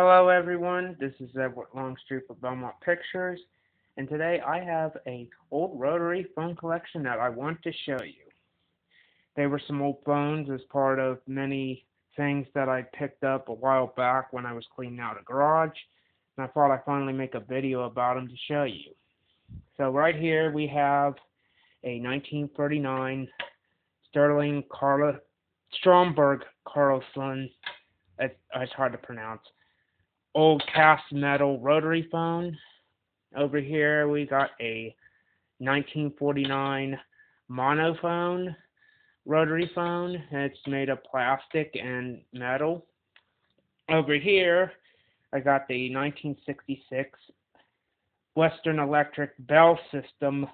Hello everyone, this is Edward Longstreath of Belmont Pictures, and today I have a old rotary phone collection that I want to show you. They were some old phones as part of many things that I picked up a while back when I was cleaning out a garage, and I thought I'd finally make a video about them to show you. So right here we have a 1939 Sterling Carla Stromberg Carlson, it's, it's hard to pronounce, old cast metal rotary phone. Over here we got a 1949 monophone rotary phone. It's made of plastic and metal. Over here I got the 1966 Western Electric Bell System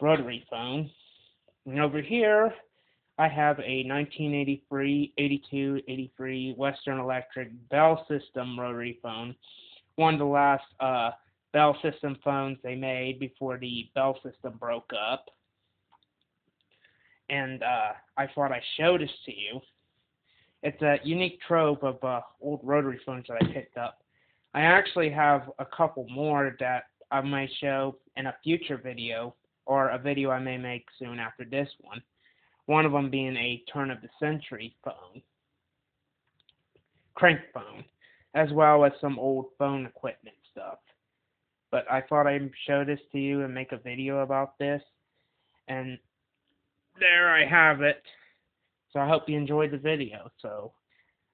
rotary phone. And over here I have a 1983, 82, 83 Western Electric Bell System rotary phone. One of the last uh, Bell System phones they made before the Bell System broke up. And uh, I thought I'd show this to you. It's a unique trove of uh, old rotary phones that I picked up. I actually have a couple more that I may show in a future video, or a video I may make soon after this one one of them being a turn of the century phone, crank phone, as well as some old phone equipment stuff. But I thought I'd show this to you and make a video about this. And there I have it. So I hope you enjoyed the video. So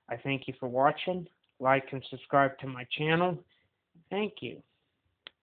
I thank you for watching. Like and subscribe to my channel. Thank you.